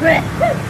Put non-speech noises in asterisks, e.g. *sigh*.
对 *laughs*